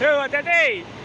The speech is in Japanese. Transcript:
Yo, hati-hati.